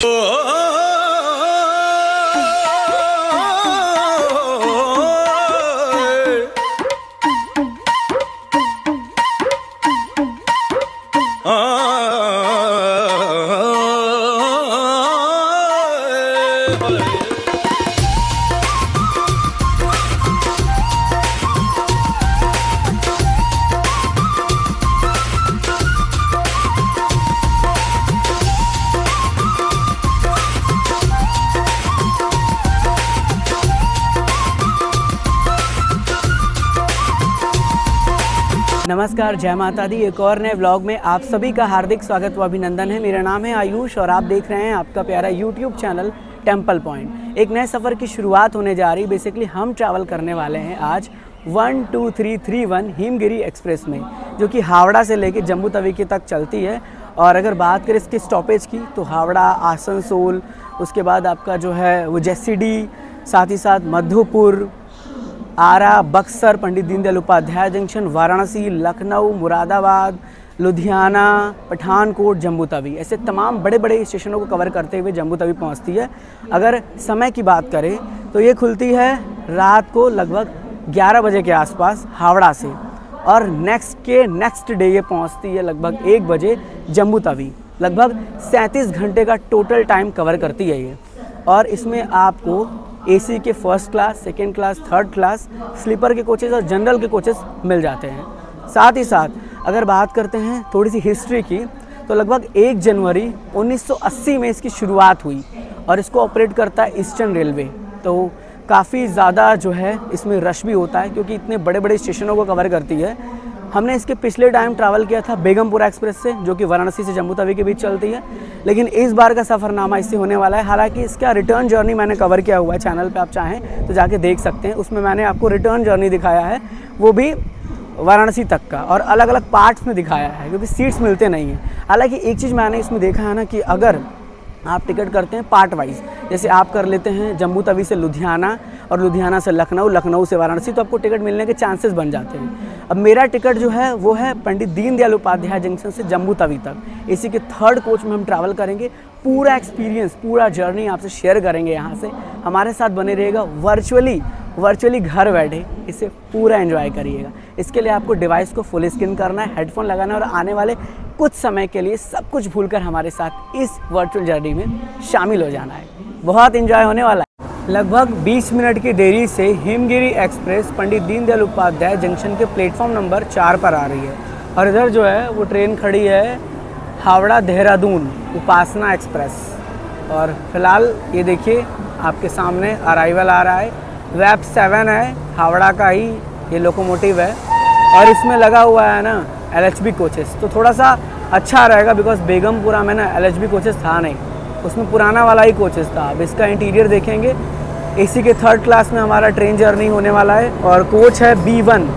Oh. नमस्कार, जय माता दी। एक और नए व्लॉग में आप सभी का हार्दिक स्वागत व अभिनंदन है। मेरा नाम है आयुष और आप देख रहे हैं आपका प्यारा यूट्यूब चैनल टेंपल पॉइंट एक नए सफ़र की शुरुआत होने जा रही। बेसिकली हम ट्रैवल करने वाले हैं आज one two three three one Himgiri express में, जो कि हावड़ा से लेकर जम्मू तवी तक चलती है। और अगर बात करें इसके स्टॉपेज की तो हावड़ा, आसनसोल, उसके बाद आपका जो है वो जेसीडी साथ ही साथ मधुपुर आरा, बक्सर, पंडित दीनदयाल उपाध्याय जंक्शन, वाराणसी, लखनऊ, मुरादाबाद, लुधियाना, पठानकोट, जम्मू तवी। ऐसे तमाम बड़े बड़े स्टेशनों को कवर करते हुए जम्मू तवी पहुँचती है। अगर समय की बात करें तो ये खुलती है रात को लगभग 11 बजे के आसपास हावड़ा से। और नेक्स्ट के नेक्स्ट डे ये पहुँचती है लगभग एक बजे जम्मू तवी। लगभग सैंतीस घंटे का टोटल टाइम कवर करती है ये। और इसमें आपको एसी के first class second class third class sleeper के कोचेज़ और जनरल के कोचेज़ मिल जाते हैं। साथ ही साथ, अगर बात करते हैं थोड़ी सी हिस्ट्री की तो लगभग एक जनवरी 1980 में इसकी शुरुआत हुई और इसको ऑपरेट करता है ईस्टर्न रेलवे तो काफ़ी ज़्यादा जो है इसमें रश भी होता है क्योंकि इतने बड़े बड़े स्टेशनों को कवर करती है। हमने इसके पिछले टाइम ट्रैवल किया था बेगमपुरा एक्सप्रेस से, जो कि वाराणसी से जम्मू तवी के बीच चलती है। लेकिन इस बार का सफ़रनामा इससे होने वाला है। हालाँकि इसका रिटर्न जर्नी मैंने कवर किया हुआ है चैनल पे, आप चाहें तो जाके देख सकते हैं। उसमें मैंने आपको रिटर्न जर्नी दिखाया है, वो भी वाराणसी तक का और अलग अलग पार्ट्स में दिखाया है, क्योंकि सीट्स मिलते नहीं हैं। हालाँकि एक चीज़ मैंने इसमें देखा है ना कि अगर आप टिकट करते हैं पार्ट वाइज जैसे आप कर लेते हैं जम्मू तवी से लुधियाना और लुधियाना से लखनऊ लखनऊ से वाराणसी तो आपको टिकट मिलने के चांसेस बन जाते हैं। अब मेरा टिकट जो है, वो है पंडित दीनदयाल उपाध्याय जंक्शन से जम्मू तवी तक। इसी के थर्ड कोच में हम ट्रैवल करेंगे। पूरा एक्सपीरियंस पूरा जर्नी आपसे शेयर करेंगे यहाँ से। हमारे साथ बने रहेगा वर्चुअली वर्चुअली घर बैठे। इसे पूरा एंजॉय करिएगा। इसके लिए आपको डिवाइस को फुल स्क्रीन करना है हेडफोन लगाना है और आने वाले कुछ समय के लिए सब कुछ भूलकर हमारे साथ इस वर्चुअल जर्नी में शामिल हो जाना है। बहुत इन्जॉय होने वाला है। लगभग 20 मिनट की देरी से हिमगिरी एक्सप्रेस पंडित दीनदयाल उपाध्याय जंक्शन के प्लेटफॉर्म नंबर चार पर आ रही है और इधर जो है, वो ट्रेन खड़ी है हावड़ा देहरादून उपासना एक्सप्रेस। और फ़िलहाल ये देखिए, आपके सामने अराइवल आ रहा है। वेब सेवन है, हावड़ा का ही ये लोकोमोटिव है। और इसमें लगा हुआ है ना एल एच बी कोचेस तो थोड़ा सा अच्छा रहेगा बिकॉज़ बेगमपुरा में ना एल एच बी कोचेस था नहीं। उसमें पुराना वाला ही कोचेस था। अब इसका इंटीरियर देखेंगे। एसी के थर्ड क्लास में हमारा ट्रेन जर्नी होने वाला है और कोच है बी वन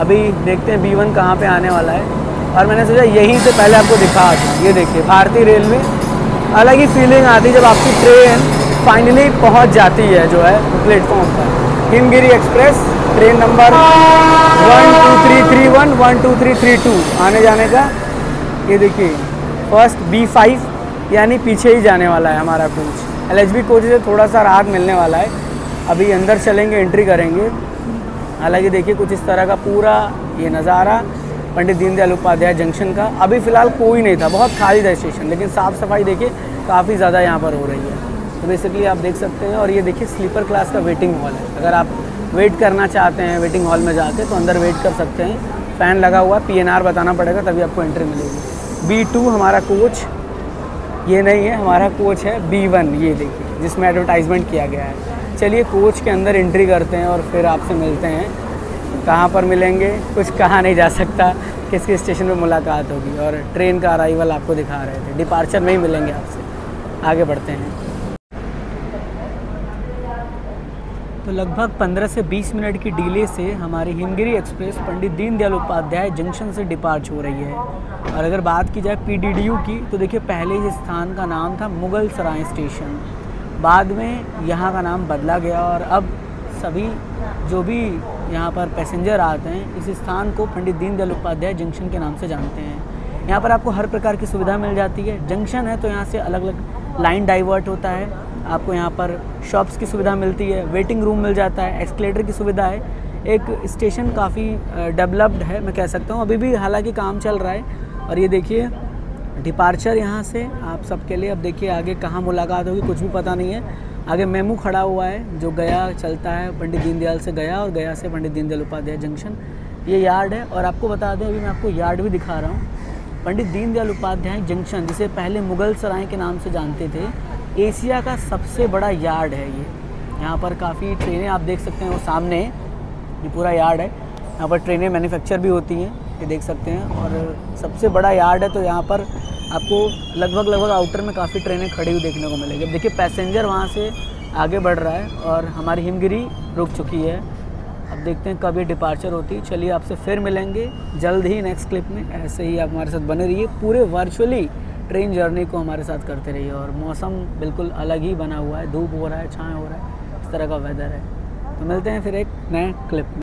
अभी देखते हैं बी वन कहाँ पर आने वाला है। और मैंने सोचा यहीं से पहले आपको दिखा ये देखिए, भारतीय रेलवे। अलग ही फीलिंग आती है जब आपकी ट्रेन फाइनली पहुँच जाती है जो है प्लेटफॉर्म पर। Himgiri express train number one, two, three three, one one, two, three three, two, आने जाने का। ये देखिए फ़र्स्ट बी फाइव यानी पीछे ही जाने वाला है हमारा coach L H B coach से थोड़ा सा राहत मिलने वाला है। अभी अंदर चलेंगे एंट्री करेंगे। हालाँकि देखिए, कुछ इस तरह का पूरा ये नज़ारा पंडित दीनदयाल उपाध्याय जंक्शन का अभी फ़िलहाल कोई नहीं था। बहुत खाली था स्टेशन लेकिन साफ़ सफ़ाई देखिए, काफ़ी ज़्यादा यहाँ पर हो रही है। तो बेसिकली आप देख सकते हैं, और ये देखिए स्लीपर क्लास का वेटिंग हॉल है। अगर आप वेट करना चाहते हैं वेटिंग हॉल में जाके तो अंदर वेट कर सकते हैं। फ़ैन लगा हुआ पीएनआर बताना पड़ेगा, तभी आपको एंट्री मिलेगी। बी टू हमारा कोच ये नहीं है, हमारा कोच है बी वन ये देखिए, जिसमें एडवर्टाइजमेंट किया गया है। चलिए कोच के अंदर एंट्री करते हैं और फिर आपसे मिलते हैं। कहाँ पर मिलेंगे, कुछ कहा नहीं जा सकता किस किस स्टेशन पर मुलाकात होगी। और ट्रेन का अराइवल आपको दिखा रहे थे डिपार्चर में ही मिलेंगे आपसे। आगे बढ़ते हैं। तो लगभग 15 से 20 मिनट की डिले से हमारी हिमगिरी एक्सप्रेस पंडित दीनदयाल उपाध्याय जंक्शन से डिपार्च हो रही है। और अगर बात की जाए पीडीडीयू की तो देखिए पहले इस स्थान का नाम था मुग़ल सराय स्टेशन। बाद में यहाँ का नाम बदला गया और अब सभी जो भी यहाँ पर पैसेंजर आते हैं, इस स्थान को पंडित दीनदयाल उपाध्याय जंक्शन के नाम से जानते हैं। यहाँ पर आपको हर प्रकार की सुविधा मिल जाती है। जंक्शन है तो यहाँ से अलग अलग लाइन डाइवर्ट होता है। आपको यहाँ पर शॉप्स की सुविधा मिलती है वेटिंग रूम मिल जाता है एक्सकलेटर की सुविधा है। एक स्टेशन काफ़ी डेवलप्ड है, मैं कह सकता हूँ। अभी भी हालाँकि काम चल रहा है और ये देखिए डिपार्चर यहाँ से आप सबके लिए। अब देखिए आगे कहाँ मुलाकात होगी, कुछ भी पता नहीं है। आगे मेमू खड़ा हुआ है, जो गया चलता है, पंडित दीनदयाल से गया और गया से पंडित दीनदयाल उपाध्याय जंक्शन ये यार्ड है और आपको बता दें, अभी मैं आपको यार्ड भी दिखा रहा हूँ। पंडित दीनदयाल उपाध्याय जंक्शन जिसे पहले मुगल सराय के नाम से जानते थे एशिया का सबसे बड़ा यार्ड है ये। यहाँ पर काफ़ी ट्रेनें आप देख सकते हैं, वो सामने ये पूरा यार्ड है। यहाँ पर ट्रेनें मैन्युफैक्चर भी होती हैं, ये देख सकते हैं। और सबसे बड़ा यार्ड है तो यहाँ पर आपको लगभग लगभग आउटर में काफ़ी ट्रेनें खड़ी हुई देखने को मिलेगी। अब देखिए, पैसेंजर वहाँ से आगे बढ़ रहा है और हमारी हिमगिरी रुक चुकी है। अब देखते हैं कब ये डिपार्चर होती चलिए आपसे फिर मिलेंगे। जल्द ही नेक्स्ट क्लिप में ऐसे ही आप हमारे साथ बने रहिए। पूरे वर्चुअली ट्रेन जर्नी को हमारे साथ करते रहिए और मौसम बिल्कुल अलग ही बना हुआ है, धूप हो रहा है छाएँ हो रहा है, इस तरह का वेदर है। तो मिलते हैं फिर एक नए क्लिप में।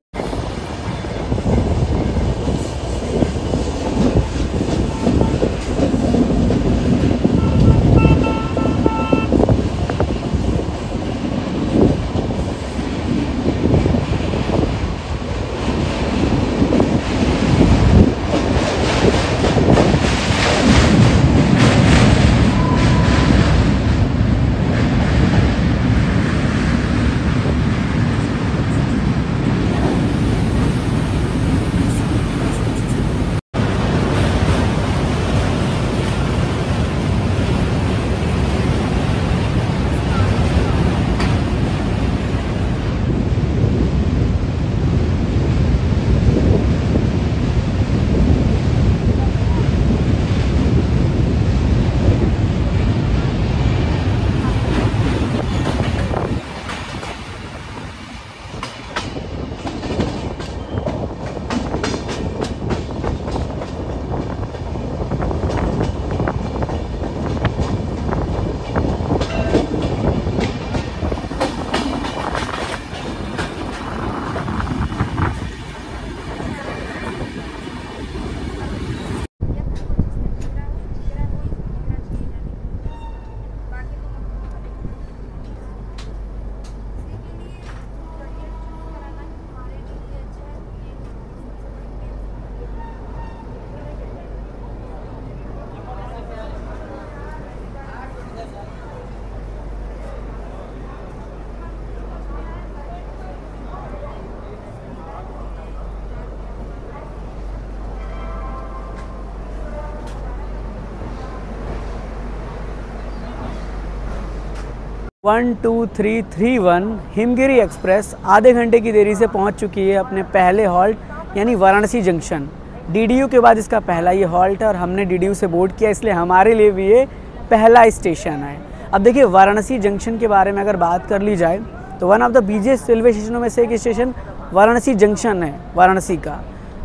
One two three three one Himgiri express आधे घंटे की देरी से पहुँच चुकी है अपने पहले हॉल्ट, यानी वाराणसी जंक्शन। डीडीयू के बाद इसका पहला ये हॉल्ट है और हमने डीडीयू से बोर्ड किया, इसलिए हमारे लिए भी ये पहला स्टेशन है। अब देखिए, वाराणसी जंक्शन के बारे में अगर बात कर ली जाए तो one of the biggest railway स्टेशनों में से एक स्टेशन वाराणसी जंक्शन है, वाराणसी का।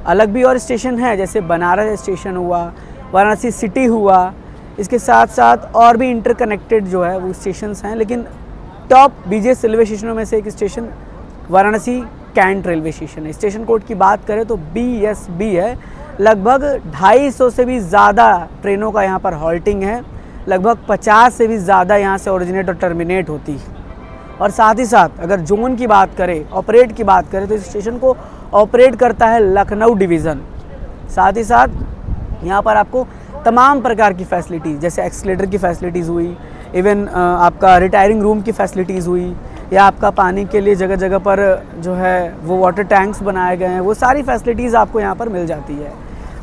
अलग भी और स्टेशन है, जैसे बनारस स्टेशन हुआ, वाराणसी सिटी हुआ इसके साथ साथ और भी इंटरकनेक्टेड जो है, वो स्टेशन हैं, लेकिन टॉप बीजेस रेलवे स्टेशनों में से एक station Varanasi cantt railway station है। स्टेशन कोड की बात करें तो बी एस बी है। लगभग 250 से भी ज़्यादा ट्रेनों का यहाँ पर हॉल्टिंग है। लगभग 50 से भी ज़्यादा यहाँ से ओरिजिनेट और टर्मिनेट होती है। और साथ ही साथ अगर जोन की बात करें ऑपरेट की बात करें तो इस स्टेशन को ऑपरेट करता है लखनऊ डिवीज़न साथ ही साथ यहाँ पर आपको तमाम प्रकार की फैसिलिटीज़, जैसे एक्सलेटर की फैसिलिटीज़ हुई, इवन आपका रिटायरिंग रूम की फैसिलिटीज़ हुई, या आपका पानी के लिए जगह जगह पर जो है वो वाटर टैंक्स बनाए गए हैं, वो सारी फैसिलिटीज़ आपको यहाँ पर मिल जाती है।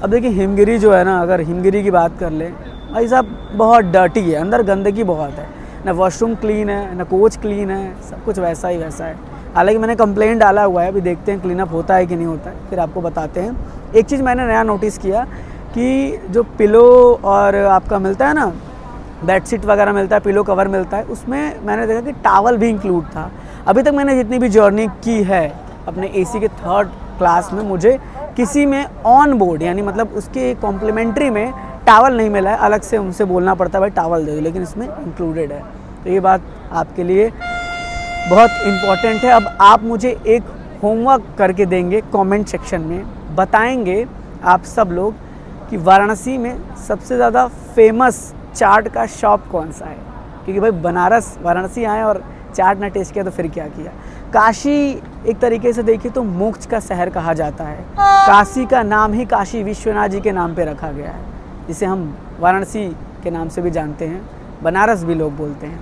अब देखिए, हिमगिरी जो है ना, अगर हिमगिरी की बात कर लें, भाई साहब, बहुत डर्टी है, अंदर गंदगी बहुत है। ना वॉशरूम क्लीन है, ना कोच क्लीन है, सब कुछ वैसा ही वैसा है। हालाँकि मैंने कंप्लेंट डाला हुआ है, अभी देखते हैं क्लीन अप होता है कि नहीं होता है, फिर आपको बताते हैं। एक चीज़ मैंने नया नोटिस किया कि जो पिलो और आपका मिलता है ना बेडशीट वगैरह मिलता है पिलो कवर मिलता है, उसमें मैंने देखा कि टावल भी इंक्लूड था। अभी तक मैंने जितनी भी जर्नी की है, अपने एसी के थर्ड क्लास में मुझे किसी में ऑन बोर्ड यानी मतलब उसके कॉम्प्लीमेंट्री में टावल नहीं मिला है, अलग से उनसे बोलना पड़ता है, भाई टावल दे दो लेकिन इसमें इंक्लूडेड है। तो ये बात आपके लिए बहुत इंपॉर्टेंट है। अब आप मुझे एक होमवर्क करके देंगे कमेंट सेक्शन में, बताएँगे आप सब लोग कि वाराणसी में सबसे ज़्यादा फ़ेमस चाट का शॉप कौन सा है? क्योंकि भाई बनारस, वाराणसी आए और चाट ना टेस्ट किया तो फिर क्या किया? काशी एक तरीके से देखिए तो मोक्ष का शहर कहा जाता है। काशी का नाम ही काशी विश्वनाथ जी के नाम पे रखा गया है, जिसे हम वाराणसी के नाम से भी जानते हैं, बनारस भी लोग बोलते हैं।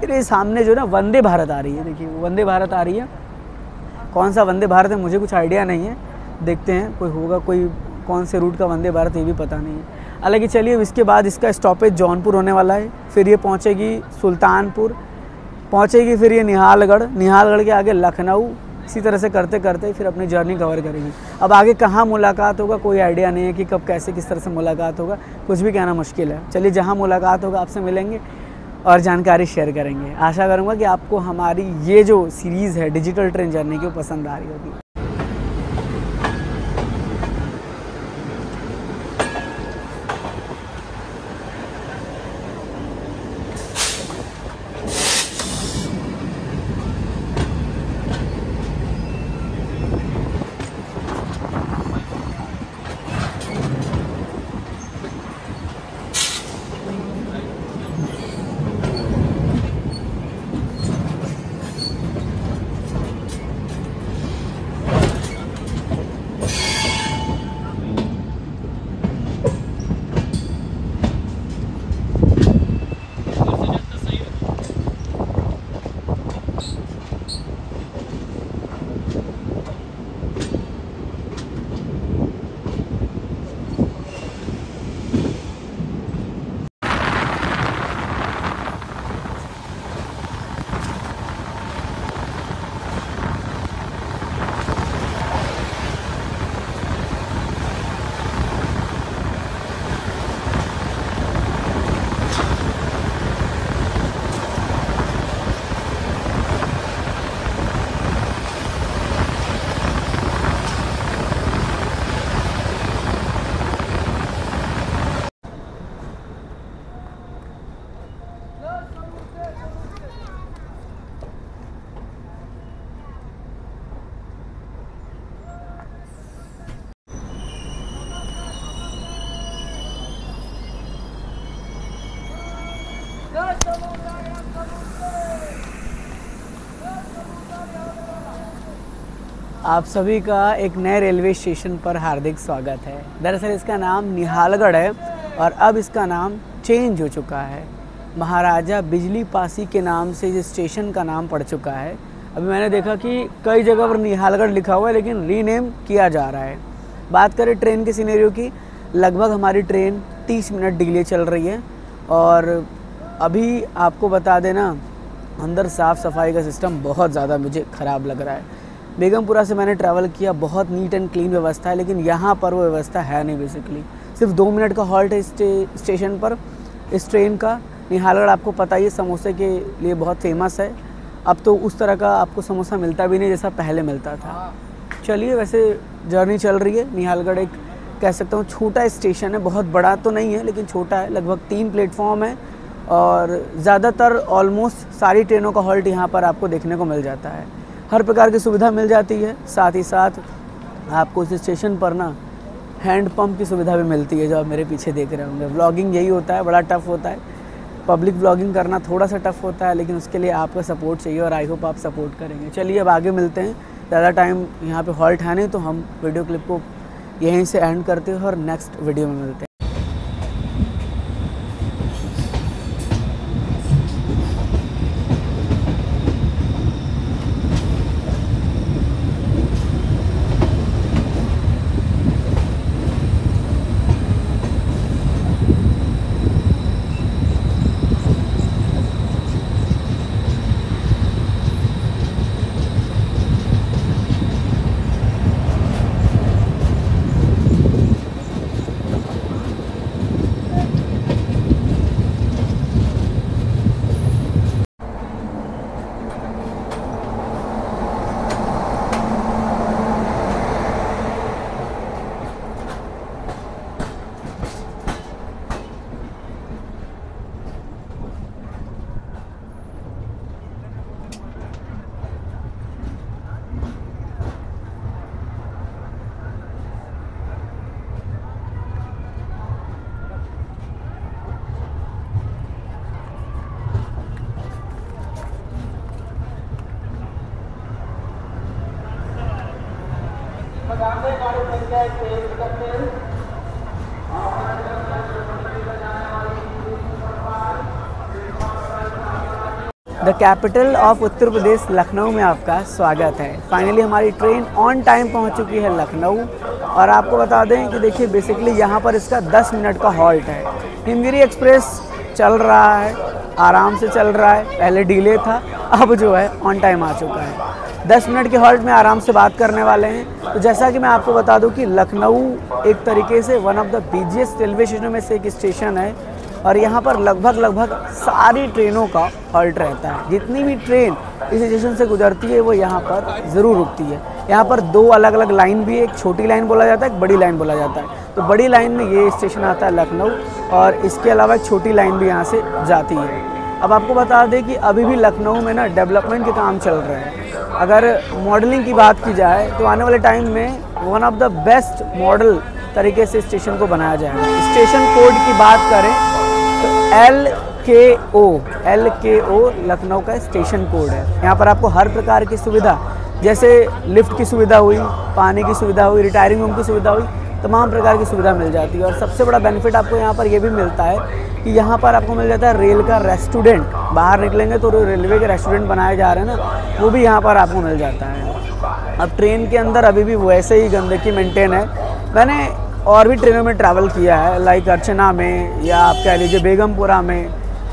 मेरे सामने जो ना, वंदे भारत आ रही है। देखिए वंदे भारत आ रही है। कौन सा वंदे भारत है, मुझे कुछ आइडिया नहीं है। देखते हैं, कोई होगा, कोई कौन से रूट का वंदे भारत ये भी पता नहीं है। हालाँकि चलिए इसके बाद इसका स्टॉपेज जौनपुर होने वाला है, फिर ये पहुँचेगी सुल्तानपुर, पहुँचेगी फिर ये निहालगढ़ निहालगढ़ के आगे लखनऊ, इसी तरह से करते करते फिर अपनी जर्नी कवर करेगी। अब आगे कहाँ मुलाकात होगा, कोई आइडिया नहीं है कि कब कैसे, किस तरह से मुलाकात होगा, कुछ भी कहना मुश्किल है। चलिए जहाँ मुलाकात होगा आपसे मिलेंगे और जानकारी शेयर करेंगे। आशा करूँगा कि आपको हमारी ये जो सीरीज़ है डिजिटल ट्रेन जर्नी की वो पसंद आ रही होगी। आप सभी का एक नए रेलवे स्टेशन पर हार्दिक स्वागत है। दरअसल इसका नाम निहालगढ़ है और अब इसका नाम चेंज हो चुका है। महाराजा बिजली पासी के नाम से इस स्टेशन का नाम पड़ चुका है। अभी मैंने देखा कि कई जगह पर निहालगढ़ लिखा हुआ है, लेकिन रीनेम किया जा रहा है। बात करें ट्रेन के सिनेरियो की, लगभग हमारी ट्रेन 30 मिनट डिले चल रही है और अभी आपको बता देना, अंदर साफ़ सफ़ाई का सिस्टम बहुत ज़्यादा मुझे ख़राब लग रहा है। बेगमपुरा से मैंने ट्रैवल किया बहुत नीट एंड क्लीन व्यवस्था है लेकिन यहाँ पर वो व्यवस्था है नहीं बेसिकली सिर्फ़ दो मिनट का हॉल्ट है स्टे, स्टेशन पर इस ट्रेन का। निहालगढ़ आपको पता ही समोसे के लिए बहुत फ़ेमस है। अब तो उस तरह का आपको समोसा मिलता भी नहीं जैसा पहले मिलता था। चलिए वैसे जर्नी चल रही है। निहालगढ़ एक कह सकता हूँ छोटा स्टेशन है बहुत बड़ा तो नहीं है लेकिन छोटा है। लगभग तीन प्लेटफॉर्म है और ज़्यादातर ऑलमोस्ट सारी ट्रेनों का हॉल्ट यहाँ पर आपको देखने को मिल जाता है। हर प्रकार की सुविधा मिल जाती है। साथ ही साथ आपको इस स्टेशन पर ना हैंड पंप की सुविधा भी मिलती है, जो आप मेरे पीछे देख रहे होंगे। व्लॉगिंग यही होता है, बड़ा टफ होता है। पब्लिक व्लॉगिंग करना थोड़ा सा टफ होता है, लेकिन उसके लिए आपका सपोर्ट चाहिए और आई होप आप सपोर्ट करेंगे। चलिए अब आगे मिलते हैं। ज़्यादा टाइम यहाँ पे हॉल्ट है नहीं तो हम वीडियो क्लिप को यहीं से एंड करते हैं और नेक्स्ट वीडियो में मिलते हैं। The capital of Uttar Pradesh Lucknow में आपका स्वागत है। फाइनली हमारी ट्रेन ऑन टाइम पहुँच चुकी है लखनऊ। और आपको बता दें कि देखिए बेसिकली यहाँ पर इसका 10 मिनट का हॉल्ट है। हिमगिरी एक्सप्रेस चल रहा है, आराम से चल रहा है, पहले डिले था, अब जो है ऑन टाइम आ चुका है। 10 मिनट के हॉल्ट में आराम से बात करने वाले हैं। तो जैसा कि मैं आपको बता दूँ कि लखनऊ एक तरीके से one of the busiest railway स्टेशनों में से एक स्टेशन है और यहाँ पर लगभग लगभग सारी ट्रेनों का हॉल्ट रहता है। जितनी भी ट्रेन इस स्टेशन से गुजरती है, वो यहाँ पर ज़रूर रुकती है। यहाँ पर दो अलग अलग लाइन भी है एक छोटी लाइन बोला जाता है, एक बड़ी लाइन बोला जाता है। तो बड़ी लाइन में ये स्टेशन आता है लखनऊ और इसके अलावा एक छोटी लाइन भी यहाँ से जाती है। अब आपको बता दें कि अभी भी लखनऊ में ना डेवलपमेंट के काम चल रहे हैं। अगर मॉडलिंग की बात की जाए तो आने वाले टाइम में one of the best model तरीके से स्टेशन को बनाया जाएगा। स्टेशन कोड की बात करें तो एल के ओ एल के ओ लखनऊ का स्टेशन कोड है। यहाँ पर आपको हर प्रकार की सुविधा, जैसे लिफ्ट की सुविधा हुई, पानी की सुविधा हुई रिटायरिंग रूम की सुविधा हुई तमाम प्रकार की सुविधा मिल जाती है। और सबसे बड़ा बेनिफिट आपको यहाँ पर यह भी मिलता है कि यहाँ पर आपको मिल जाता है रेल का रेस्टोरेंट बाहर निकलेंगे तो रेलवे के रेस्टोरेंट बनाए जा रहे हैं ना, वो भी यहाँ पर आपको मिल जाता है। अब ट्रेन के अंदर अभी भी वैसे ही गंदगी मेंटेन है। मैंने और भी ट्रेनों में ट्रैवल किया है लाइक अर्चना में या आप कह लीजिए बेगमपुरा में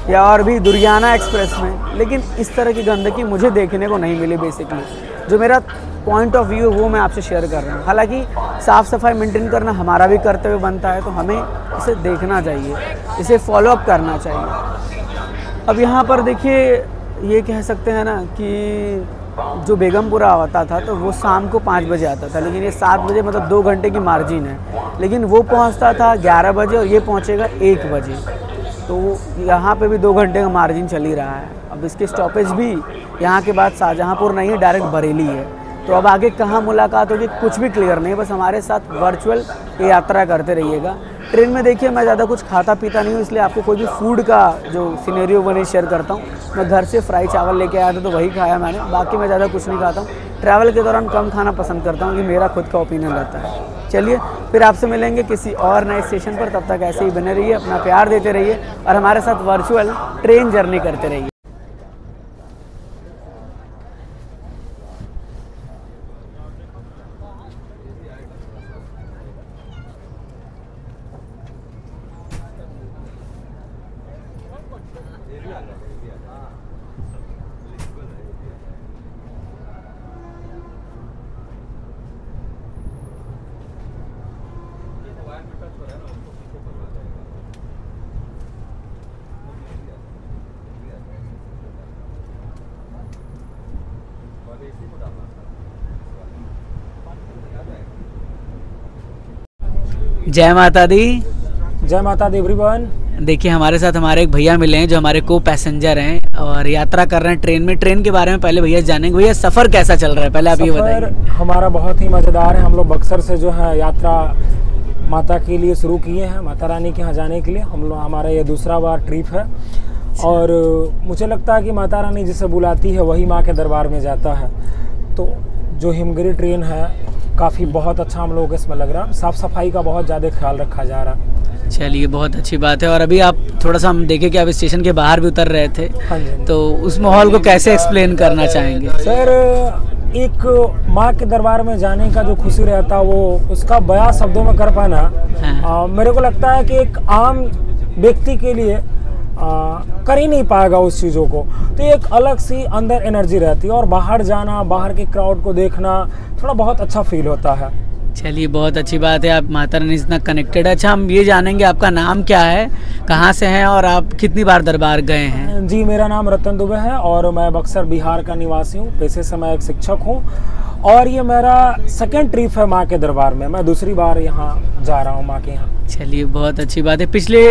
या और भी दुरियाना एक्सप्रेस में। लेकिन इस तरह की गंदगी मुझे देखने को नहीं मिली बेसिकली जो मेरा पॉइंट ऑफ़ व्यू वो मैं आपसे शेयर कर रहा हूँ। हालाँकि साफ़ सफ़ाई मेंटेन करना हमारा भी कर्तव्य बनता है तो हमें इसे देखना चाहिए, इसे फॉलोअप करना चाहिए। अब यहाँ पर देखिए, ये कह सकते हैं ना कि जो बेगमपुरा आता था तो वो शाम को पाँच बजे आता था, लेकिन ये सात बजे मतलब दो घंटे की मार्जिन है। लेकिन वो पहुँचता था ग्यारह बजे और ये पहुँचेगा एक बजे। तो यहाँ पे भी दो घंटे का मार्जिन चल ही रहा है। अब इसके स्टॉपेज भी यहाँ के बाद शाहजहाँपुर नहीं है डायरेक्ट बरेली है। तो अब आगे कहाँ मुलाकात होगी, कुछ भी क्लियर नहीं बस हमारे साथ वर्चुअल यात्रा करते रहिएगा। ट्रेन में देखिए, मैं ज़्यादा कुछ खाता पीता नहीं हूँ, इसलिए आपको कोई भी फ़ूड का जो सीनेरियो वो नहीं शेयर करता हूँ। मैं घर से फ्राई चावल लेके आया था तो वही खाया मैंने, बाकी मैं ज़्यादा कुछ नहीं खाता हूँ। ट्रैवल के दौरान कम खाना पसंद करता हूँ, ये मेरा खुद का ओपिनियन रहता है। चलिए, फिर आपसे मिलेंगे किसी और नए स्टेशन पर, तब तक ऐसे ही बने रहिए, अपना प्यार देते रहिए, और हमारे साथ वर्चुअल ट्रेन जर्नी करते रहिए। जय माता दी। जय माता दी एवरीवन देखिए हमारे साथ हमारे एक भैया मिले हैं जो हमारे को पैसेंजर हैं और यात्रा कर रहे हैं ट्रेन में। ट्रेन के बारे में पहले भैया जानेंगे। भैया सफ़र कैसा चल रहा है? पहले आप ये बताइए। हमारा बहुत ही मज़ेदार है। हम लोग बक्सर से जो है यात्रा माता के लिए शुरू किए हैं माता रानी के यहाँ जाने के लिए। हम लोग हमारा ये दूसरा बार ट्रिप है। और मुझे लगता है कि माता रानी जिसे बुलाती है वही माँ के दरबार में जाता है। तो जो हिमगिरी ट्रेन है काफ़ी बहुत अच्छा हम लोगों को इसमें लग रहा है। साफ़ सफ़ाई का बहुत ज़्यादा ख्याल रखा जा रहा है। चलिए बहुत अच्छी बात है। और अभी आप थोड़ा सा हम देखें कि आप स्टेशन के बाहर भी उतर रहे थे। हाँ जी तो उस माहौल को कैसे एक्सप्लेन करना चाहेंगे? सर एक माँ के दरबार में जाने का जो खुशी रहता वो उसका बया शब्दों में कर पाना। हाँ। आ, मेरे को लगता है कि एक आम व्यक्ति के लिए आ, कर ही नहीं पाएगा उस चीज़ों को। तो एक अलग सी अंदर एनर्जी रहती है और बाहर जाना बाहर के क्राउड को देखना थोड़ा बहुत अच्छा फील होता है। चलिए बहुत अच्छी बात है आप माता रानी इतना कनेक्टेड है। अच्छा हम ये जानेंगे आपका नाम क्या है कहाँ से हैं और आप कितनी बार दरबार गए हैं? जी मेरा नाम रतन दुबे है और मैं बक्सर बिहार का निवासी हूँ। पेशे से मैं एक शिक्षक हूँ और ये मेरा सेकेंड ट्रिप है माँ के दरबार में। मैं दूसरी बार यहाँ जा रहा हूँ माँ के यहाँ। चलिए बहुत अच्छी बात है। पिछले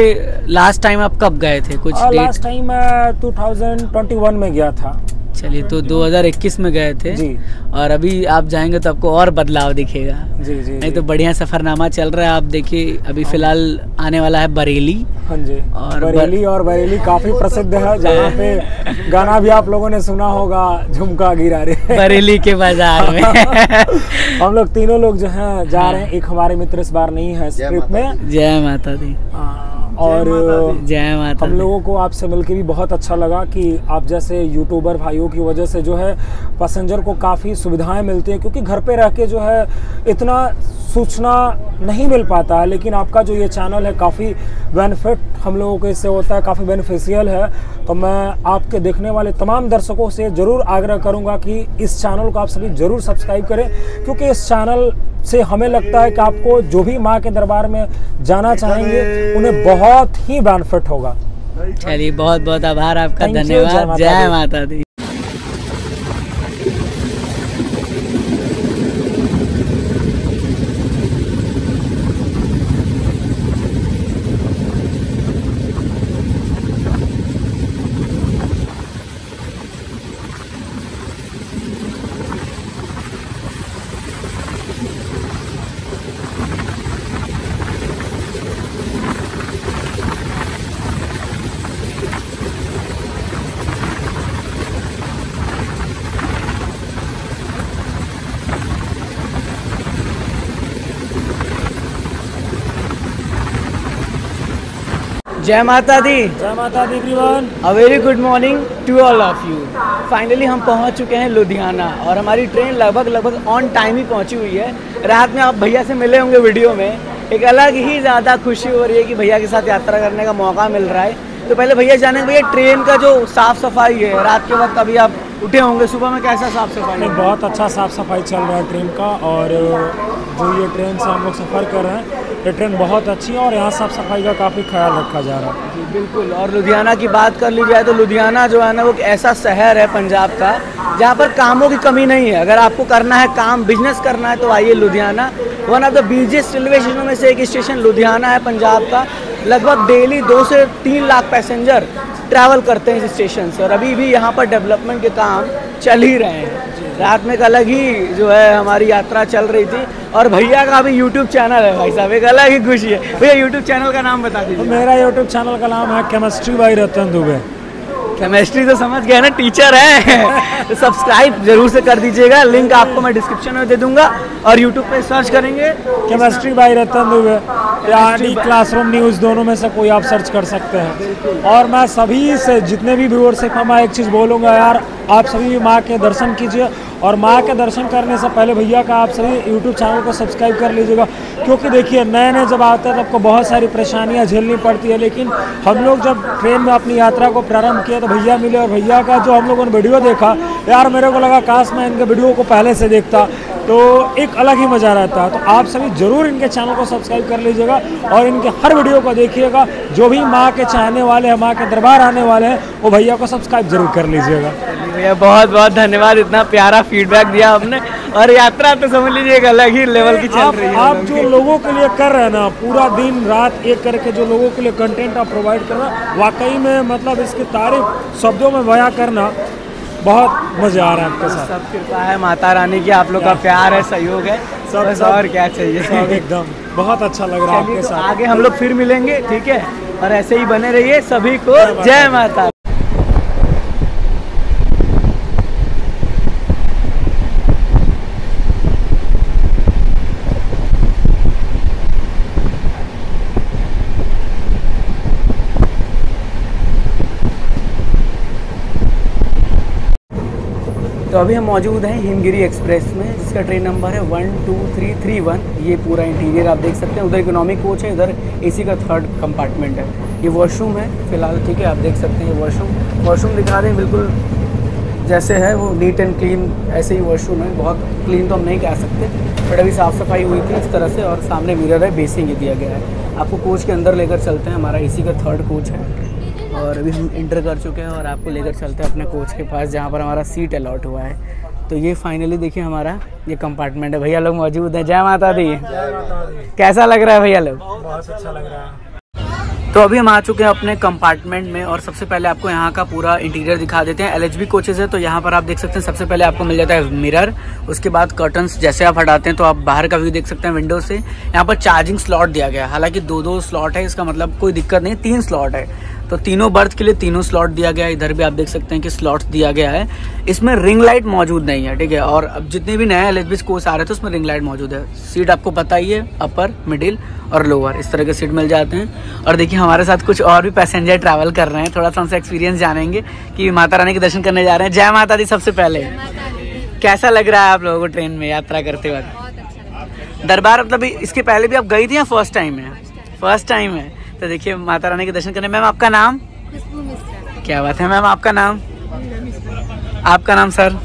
लास्ट टाइम आप कब गए थे? कुछ लास्ट टाइम मैं 2021 में गया था। चलिए तो 2021 में गए थे। जी। और अभी आप जाएँगे तो आपको और बदलाव दिखेगा। जी जी नहीं जी। तो बढ़िया सफरनामा चल रहा है। आप देखिए अभी फ़िलहाल आने वाला है बरेली। हाँ जी। और बरेली और बरेली काफ़ी प्रसिद्ध है जहाँ पे गाना भी आप लोगों ने सुना होगा झुमका गिरा रे। बरेली के बाज़ार में। हम लोग तीनों लोग जो है जा रहे हैं। एक हमारे मित्र इस बार नहीं है ट्रिप में। जय माता दी। हाँ, और जय माता हम लोगों को आपसे मिलके भी बहुत अच्छा लगा कि आप जैसे यूट्यूबर भाइयों की वजह से जो है पैसेंजर को काफ़ी सुविधाएँ मिलती हैं क्योंकि घर पे रह के जो है इतना सूचना नहीं मिल पाता है लेकिन आपका जो ये चैनल है काफ़ी बेनिफिट हम लोगों को इससे होता है काफ़ी बेनिफिशियल है। तो मैं आपके देखने वाले तमाम दर्शकों से ज़रूर आग्रह करूँगा कि इस चैनल को आप सभी ज़रूर सब्सक्राइब करें क्योंकि इस चैनल से हमें लगता है कि आपको जो भी माँ के दरबार में जाना चाहेंगे उन्हें बहुत ही बेनिफिट होगा। चलिए बहुत बहुत आभार आपका धन्यवाद। जय माता दी। जय माता दी। जय माता दी everyone a very good morning to all of you finally हम पहुँच चुके हैं लुधियाना और हमारी ट्रेन लगभग लगभग ऑन टाइम ही पहुँची हुई है। रात में आप भैया से मिले होंगे वीडियो में। एक अलग ही ज़्यादा खुशी हो रही है कि भैया के साथ यात्रा करने का मौका मिल रहा है। तो पहले भैया जाने भैया ट्रेन का जो साफ़ सफ़ाई है रात के वक्त अभी आप उठे होंगे सुबह में कैसा साफ़ सफ़ाई है? बहुत अच्छा साफ़ सफ़ाई चल रहा है ट्रेन का और जो ये ट्रेन से हम लोग सफ़र कर रहे हैं। ये ट्रेन बहुत अच्छी है और यहाँ साफ़ सफ़ाई का काफ़ी ख्याल रखा जा रहा है। बिल्कुल। और लुधियाना की बात कर ली जाए तो लुधियाना जो है ना, वो एक ऐसा शहर है पंजाब का, जहाँ पर कामों की कमी नहीं है। अगर आपको करना है काम बिज़नेस करना है तो आइए Ludhiana. One of the biggest railway स्टेशनों में से एक स्टेशन लुधियाना है पंजाब का। लगभग डेली दो से तीन लाख पैसेंजर ट्रैवल करते हैं इस स्टेशन से। और अभी भी यहाँ पर डेवलपमेंट के काम चल ही रहे हैं। रात में एक अलग ही जो है, हमारी यात्रा चल रही थी। और भैया का अभी यूट्यूब चैनल है भाई साहब एक अलग ही खुशी है। भैया यूट्यूब चैनल का नाम बता दीजिए। मेरा यूट्यूब चैनल का नाम है chemistry by Ratan Dubey chemistry तो समझ गए ना टीचर है। तो सब्सक्राइब ज़रूर से कर दीजिएगा लिंक आपको मैं डिस्क्रिप्शन में दे दूँगा और यूट्यूब पे सर्च करेंगे। केमिस्ट्री बाई रतन दुबे या डी क्लासरूम न्यूज़ दोनों में से कोई आप सर्च कर सकते हैं। और मैं सभी से जितने भी व्यूअर से मैं एक चीज़ बोलूँगा यार आप सभी माँ के दर्शन कीजिए और माँ के दर्शन करने से पहले भैया का आप सभी यूट्यूब चैनल को सब्सक्राइब कर लीजिएगा। क्योंकि देखिए नए नए जब आते हैं तो आपको बहुत सारी परेशानियाँ झेलनी पड़ती है। लेकिन हम लोग जब ट्रेन में अपनी यात्रा को प्रारंभ किया तो भैया मिले और भैया का जो हम लोगों ने वीडियो देखा, यार मेरे को लगा काश मैं इनके वीडियो को पहले से देखता। तो एक अलग ही मज़ा रहता है। तो आप सभी ज़रूर इनके चैनल को सब्सक्राइब कर लीजिएगा और इनके हर वीडियो को देखिएगा। जो भी माँ के चाहने वाले हैं माँ के दरबार आने वाले हैं वो भैया को सब्सक्राइब ज़रूर कर लीजिएगा। भैया बहुत बहुत धन्यवाद। इतना प्यारा फीडबैक दिया आपने। और यात्रा तो समझ लीजिए एक अलग ही लेवल की चल आप रही है। आप जो लोगों के लिए कर रहे हैं ना पूरा दिन रात एक करके जो लोगों के लिए कंटेंट आप प्रोवाइड कर रहे हैं वाकई में मतलब इसकी तारीफ़ शब्दों में बयां करना बहुत मज़ा आ रहा है आपके साथ। सब कृपा है माता रानी की आप लोग का प्यार है सहयोग है। सब- बस सब- और क्या चाहिए? सब एकदम। बहुत अच्छा लग रहा है आपके तो साथ। आगे हम लोग फिर मिलेंगे ठीक है? और ऐसे ही बने रहिए सभी को जय माता तो अभी हम मौजूद हैं हिमगिरी एक्सप्रेस में, जिसका ट्रेन नंबर है one, two, three three, one. ये पूरा इंटीरियर आप देख सकते हैं। उधर इकोनॉमिक कोच है, इधर एसी का थर्ड कंपार्टमेंट है। ये वॉशरूम है, फ़िलहाल ठीक है, आप देख सकते हैं ये वॉशरूम। वॉशरूम दिखा रहे हैं, बिल्कुल जैसे है, वो नीट एंड क्लीन, ऐसे ही वॉशरूम है। बहुत क्लीन तो हम नहीं कह सकते, बट अभी साफ़ सफ़ाई हुई थी इस तरह से और सामने मिरर है बेसिंग ये दिया गया है। आपको कोच के अंदर लेकर चलते हैं, हमारा एसी का थर्ड कोच है। और अभी हम इंटर कर चुके हैं और आपको लेकर चलते हैं अपने कोच के पास जहाँ पर हमारा सीट अलॉट हुआ है। तो ये फाइनली देखिए हमारा ये कंपार्टमेंट है। भैया लोग मौजूद हैं। जय माता दी। कैसा लग रहा है भैया लोग? बहुत अच्छा लग रहा है। तो अभी हम आ चुके हैं अपने कंपार्टमेंट में और सबसे पहले आपको यहाँ का पूरा इंटीरियर दिखा देते हैं। एल कोचेज है तो यहाँ पर आप देख सकते हैं सबसे पहले आपको मिल जाता है मिरर उसके बाद कर्टन्स जैसे आप हटाते हैं तो आप बाहर का व्यू देख सकते हैं विंडो से। यहाँ पर चार्जिंग स्लॉट दिया गया है। हालाँकि दो दो स्लॉट है इसका मतलब कोई दिक्कत नहीं तीन स्लॉट है। तो तीनों बर्थ के लिए तीनों स्लॉट दिया गया है। इधर भी आप देख सकते हैं कि स्लॉट दिया गया है। इसमें रिंग लाइट मौजूद नहीं है ठीक है? और अब जितने भी नए एल एच कोर्स आ रहे थे उसमें रिंग लाइट मौजूद है। सीट आपको पता ही है अपर मिडिल और लोअर इस तरह के सीट मिल जाते हैं। और देखिए हमारे साथ कुछ और भी पैसेंजर ट्रैवल कर रहे हैं। थोड़ा सा उनसे एक्सपीरियंस जानेंगे कि माता रानी के दर्शन करने जा रहे हैं। जय माता दी सबसे पहले। कैसा लग रहा है आप लोगों को ट्रेन में यात्रा करते वक्त? दरबार मतलब इसके पहले भी आप गई थी या फ़र्स्ट टाइम है फ़र्स्ट टाइम है। तो देखिए माता रानी के दर्शन करने। मैम आपका नाम? क्या बात है मैम आपका नाम? आपका नाम सर?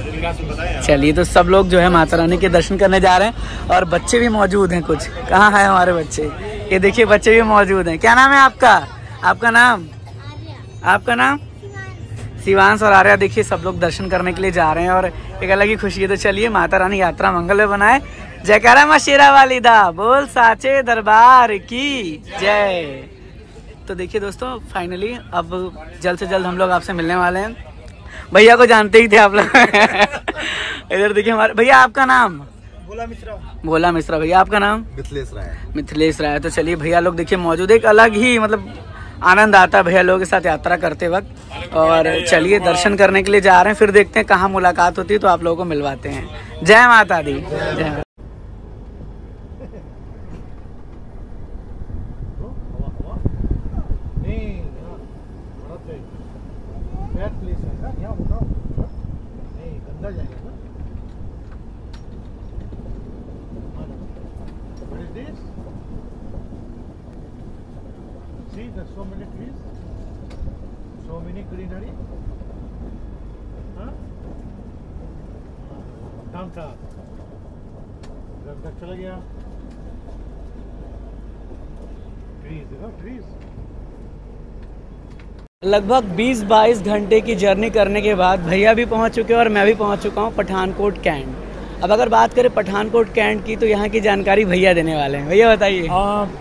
चलिए तो सब लोग जो है माता रानी के दर्शन करने जा रहे हैं और बच्चे भी मौजूद हैं कुछ। कहाँ है हमारे बच्चे? ये देखिए बच्चे भी मौजूद हैं। क्या नाम है आपका? आपका नाम? आपका नाम? शिवांश और आर्या देखिए सब लोग दर्शन करने के लिए जा रहे हैं और एक अलग ही खुशी है। तो चलिए माता रानी यात्रा मंगल में बनाए। जयकारा माँ शेरा वालिदा बोल साचे दरबार की। जय। तो देखिए दोस्तों फाइनली अब जल्द से जल्द हम लोग आपसे मिलने वाले हैं। भैया को जानते ही थे आप लोग। इधर देखिए हमारे भैया आपका नाम? भोला मिश्रा। भोला मिश्रा भैया आपका नाम? मिथिलेश राय। मिथिलेश राय। तो चलिए भैया लोग देखिए मौजूद एक अलग ही मतलब आनंद आता है भैया लोगों के साथ यात्रा करते वक्त। और चलिए दर्शन करने के लिए जा रहे हैं फिर देखते हैं कहाँ मुलाकात होती है तो आप लोगों को मिलवाते हैं। जय माता दी। जय काम था। जब तक चला गया। ट्रीज देखो ट्रीज लगभग 20-22 घंटे की जर्नी करने के बाद भैया भी पहुँच चुके हैं और मैं भी पहुँच चुका हूँ पठानकोट कैंट। अब अगर बात करें पठानकोट कैंट की तो यहाँ की जानकारी भैया देने वाले हैं। भैया बताइए।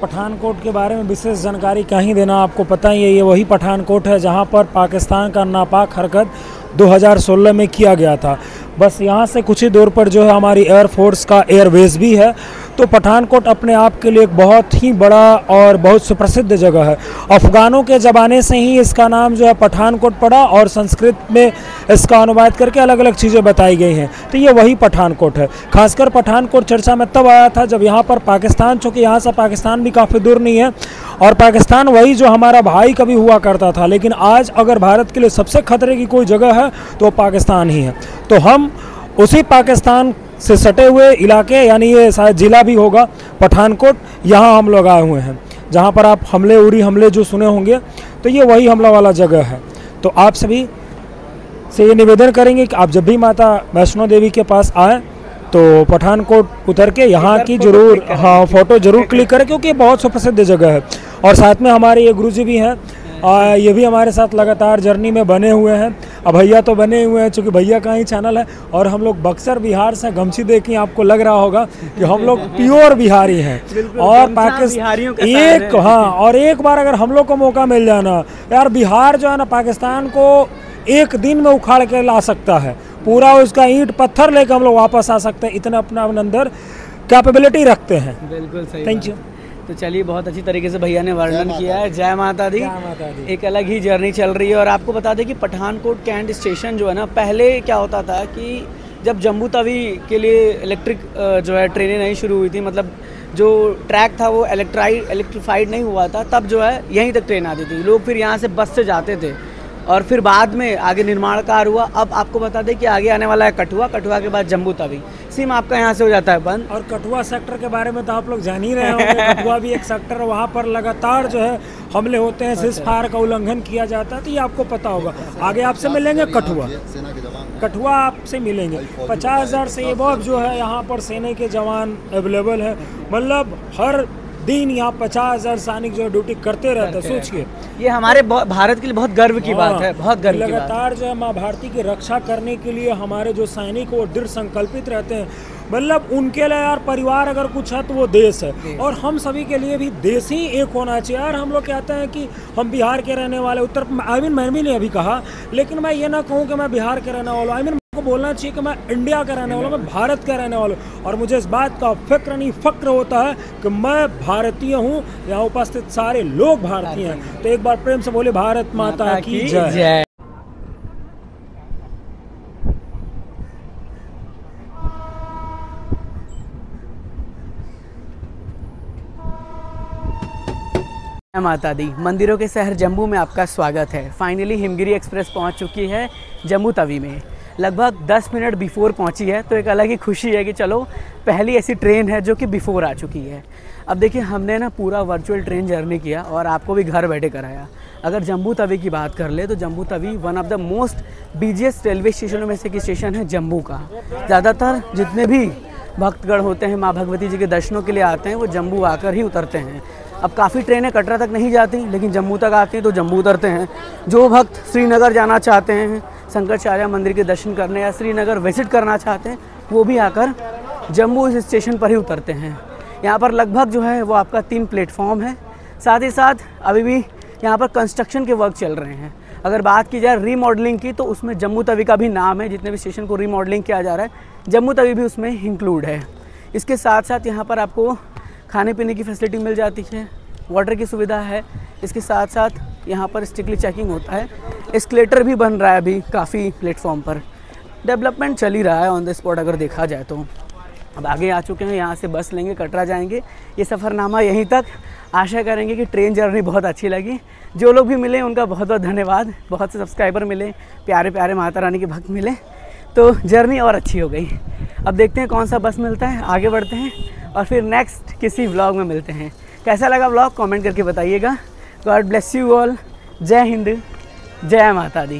पठानकोट के बारे में विशेष जानकारी कहीं देना आपको पता ही है ये वही पठानकोट है जहाँ पर पाकिस्तान का नापाक हरकत 2016 में किया गया था। बस यहाँ से कुछ ही दूर पर जो है हमारी एयरफोर्स का एयरवेज भी है। तो पठानकोट अपने आप के लिए एक बहुत ही बड़ा और बहुत सुप्रसिद्ध जगह है। अफ़गानों के ज़माने से ही इसका नाम जो है पठानकोट पड़ा और संस्कृत में इसका अनुवाद करके अलग अलग चीज़ें बताई गई हैं। तो ये वही पठानकोट है। खासकर पठानकोट चर्चा में तब आया था जब यहाँ पर पाकिस्तान, चूँकि यहाँ से पाकिस्तान भी काफ़ी दूर नहीं है और पाकिस्तान वही जो हमारा भाई कभी हुआ करता था। लेकिन आज अगर भारत के लिए सबसे खतरे की कोई जगह है तो पाकिस्तान ही है। तो हम उसी पाकिस्तान से सटे हुए इलाके यानी ये शायद ज़िला भी होगा पठानकोट यहाँ हम लोग आए हुए हैं जहाँ पर आप हमले उरी हमले जो सुने होंगे तो ये वही हमला वाला जगह है। तो आप सभी से ये निवेदन करेंगे कि आप जब भी माता वैष्णो देवी के पास आए तो पठानकोट उतर के यहाँ की ज़रूर हाँ फ़ोटो ज़रूर क्लिक करें क्योंकि ये बहुत सुप्रसिद्ध जगह है। और साथ में हमारे ये गुरु जी भी हैं आ, ये भी हमारे साथ लगातार जर्नी में बने हुए हैं। अब भैया तो बने हुए हैं चूँकि भैया का ही चैनल है और हम लोग बक्सर बिहार से गमछी देखी आपको लग रहा होगा कि हम लोग प्योर बिहारी हैं। और पाकिस्तान एक हाँ। और एक बार अगर हम लोग को मौका मिल जाना यार बिहार जो है ना पाकिस्तान को एक दिन में उखाड़ के ला सकता है। पूरा उसका ईंट पत्थर लेकर हम लोग वापस आ सकते हैं। इतना अपना अपने अंदर कैपेबिलिटी रखते हैं। बिल्कुल सही you. है। तो चलिए बहुत अच्छी तरीके से भैया ने वर्णन किया है। जय माता दी। माता दी। एक अलग ही जर्नी चल रही है। और आपको बता दें कि पठानकोट कैंट स्टेशन जो है ना पहले क्या होता था कि जब जम्मू तवी के लिए इलेक्ट्रिक जो है ट्रेनें नहीं शुरू हुई थी मतलब जो ट्रैक था वो इलेक्ट्राइड इलेक्ट्रीफाइड नहीं हुआ था तब जो है यहीं तक ट्रेन आती थी। लोग फिर यहाँ से बस से जाते थे। और फिर बाद में आगे निर्माण कार्य हुआ। अब आपको बता दें कि आगे आने वाला है कठुआ। कठुआ के बाद जम्मू तवी। सिम आपका यहाँ से हो जाता है बंद। और कठुआ सेक्टर के बारे में तो आप लोग जान ही रहे होंगे। कठुआ भी एक सेक्टर है वहाँ पर लगातार जो है हमले होते हैं सिर्फ़ फायर का उल्लंघन किया जाता है तो ये आपको पता होगा। आगे आपसे मिलेंगे कठुआ। कठुआ आपसे मिलेंगे। पचास हज़ार से एबव जो है यहाँ पर सेना के जवान अवेलेबल है। मतलब हर दिन यहाँ पचास हज़ार सैनिक जो ड्यूटी करते रहते हैं सोचिए। ये हमारे भारत के लिए बहुत गर्व की बात हाँ, है बहुत गर्व है। लगातार जो है माँ भारती की रक्षा करने के लिए हमारे जो सैनिक वो दृढ़ संकल्पित रहते हैं। मतलब उनके लिए यार परिवार अगर कुछ है तो वो देश है। और हम सभी के लिए भी देश ही एक होना चाहिए। यार हम लोग कहते हैं कि हम बिहार के रहने वाले उत्तर आई मीन मैंने भी नहीं अभी कहा लेकिन मैं ये ना कहूँ कि मैं बिहार के रहने वाला आई मीन को बोलना चाहिए कि मैं इंडिया का रहने वाला हूँ, मैं भारत का रहने वाला हूँ। और मुझे इस बात का फ़िक्र नहीं फक्र होता है कि मैं भारतीय हूँ यहाँ उपस्थित सारे लोग भारतीय हैं। तो एक बार प्रेम से बोले भारत माता की जय। माता दी। मंदिरों के शहर जम्मू में आपका स्वागत है। फाइनली हिमगिरी एक्सप्रेस पहुँच चुकी है जम्मू तवी में। लगभग 10 मिनट बिफोर पहुँची है तो एक अलग ही खुशी है कि चलो, पहली ऐसी ट्रेन है जो कि बिफोर आ चुकी है। अब देखिए, हमने ना पूरा वर्चुअल ट्रेन जर्नी किया और आपको भी घर बैठे कराया। अगर जम्मू तवी की बात कर ले तो Jammu Tawi one of the most busiest railway स्टेशनों में से एक स्टेशन है जम्मू का। ज़्यादातर जितने भी भक्तगण होते हैं, माँ भगवती जी के दर्शनों के लिए आते हैं, वो जम्मू आकर ही उतरते हैं। अब काफ़ी ट्रेनें कटरा तक नहीं जाती, लेकिन जम्मू तक आती हैं तो जम्मू उतरते हैं। जो भक्त श्रीनगर जाना चाहते हैं शंकराचार्य मंदिर के दर्शन करने या श्रीनगर विज़िट करना चाहते हैं, वो भी आकर जम्मू इस स्टेशन पर ही उतरते हैं। यहाँ पर लगभग जो है, वो आपका तीन प्लेटफॉर्म है। साथ ही साथ अभी भी यहाँ पर कंस्ट्रक्शन के वर्क चल रहे हैं। अगर बात की जाए रीमॉडलिंग की तो उसमें जम्मू तवी का भी नाम है, जितने भी स्टेशन को रीमॉडलिंग किया जा रहा है, जम्मू तवी भी उसमें इंक्लूड है। इसके साथ साथ यहाँ पर आपको खाने पीने की फैसिलिटी मिल जाती है वाटर की सुविधा है। इसके साथ साथ यहाँ पर स्ट्रिक्टली चेकिंग होता है। एस्केलेटर भी बन रहा है अभी काफ़ी प्लेटफॉर्म पर। डेवलपमेंट चल ही रहा है ऑन द स्पॉट अगर देखा जाए तो। अब आगे आ चुके हैं, यहाँ से बस लेंगे, कटरा जाएँगे। ये सफ़रनामा यहीं तक। आशा करेंगे कि ट्रेन जर्नी बहुत अच्छी लगी। जो लोग भी मिले, उनका बहुत बहुत धन्यवाद। बहुत से सब्सक्राइबर मिले, प्यारे प्यारे माता रानी के भक्त मिले। तो जर्नी और अच्छी हो गई। अब देखते हैं कौन सा बस मिलता है। आगे बढ़ते हैं और फिर नेक्स्ट किसी व्लॉग में मिलते हैं। कैसा लगा व्लॉग कमेंट करके बताइएगा। गॉड ब्लेस यू ऑल जय हिंद जय माता दी